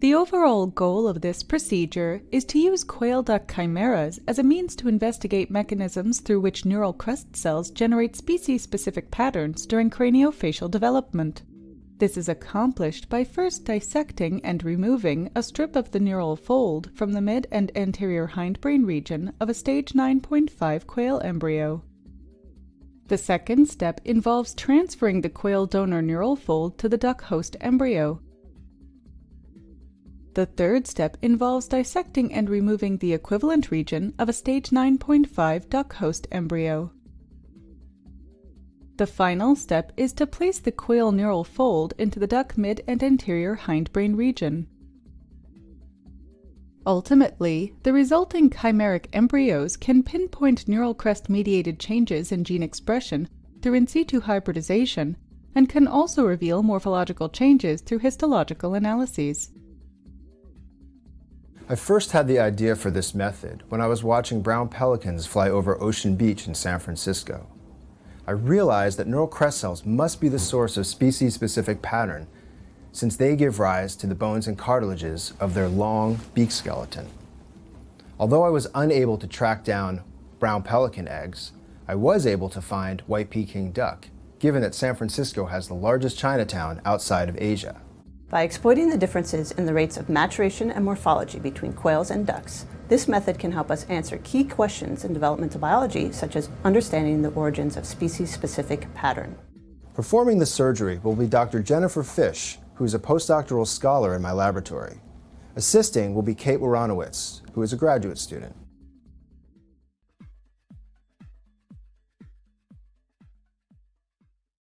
The overall goal of this procedure is to use quail duck chimeras as a means to investigate mechanisms through which neural crest cells generate species-specific patterns during craniofacial development. This is accomplished by first dissecting and removing a strip of the neural fold from the mid and anterior hindbrain region of a stage 9.5 quail embryo. The second step involves transferring the quail donor neural fold to the duck host embryo. The third step involves dissecting and removing the equivalent region of a stage 9.5 duck host embryo. The final step is to place the quail neural fold into the duck mid and anterior hindbrain region. Ultimately, the resulting chimeric embryos can pinpoint neural crest mediated changes in gene expression through in situ hybridization and can also reveal morphological changes through histological analyses. I first had the idea for this method when I was watching brown pelicans fly over Ocean Beach in San Francisco. I realized that neural crest cells must be the source of species-specific pattern since they give rise to the bones and cartilages of their long beak skeleton. Although I was unable to track down brown pelican eggs, I was able to find white Peking duck, given that San Francisco has the largest Chinatown outside of Asia. By exploiting the differences in the rates of maturation and morphology between quails and ducks, this method can help us answer key questions in developmental biology, such as understanding the origins of species-specific pattern. Performing the surgery will be Dr. Jennifer Fish, who is a postdoctoral scholar in my laboratory. Assisting will be Kate Woronowicz, who is a graduate student.